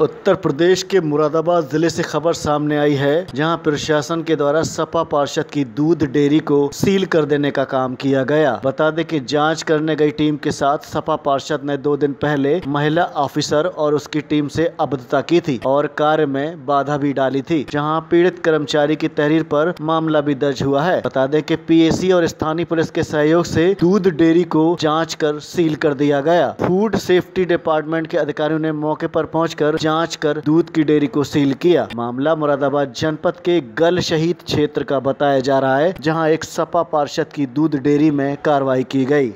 उत्तर प्रदेश के मुरादाबाद ज़िले से खबर सामने आई है, जहाँ प्रशासन के द्वारा सपा पार्षद की दूध डेयरी को सील कर देने का काम किया गया। बता दें कि जाँच करने गई टीम के साथ सपा पार्षद ने दो दिन पहले महिला ऑफिसर और उसकी टीम से अबद्धता की थी और कार्य में बाधा भी डाली थी, जहाँ पीड़ित कर्मचारी की तहरीर पर मामला भी दर्ज हुआ है। बता दें कि पीएसी और स्थानीय पुलिस के सहयोग से दूध डेयरी को जाँच कर सील कर दिया गया। फ़ूड सेफ्टी डिपार्टमेंट के अधिकारियों ने मौके पर पहुँच जाँच कर दूध की डेयरी को सील किया। मामला मुरादाबाद जनपद के गल शहीद क्षेत्र का बताया जा रहा है, जहाँ एक सपा पार्षद की दूध डेयरी में कार्रवाई की गई।